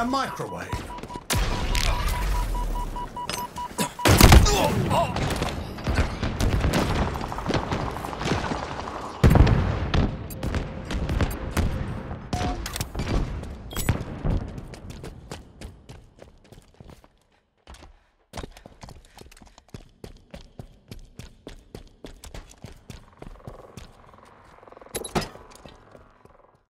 a microwave.